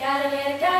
Gotta get, gotta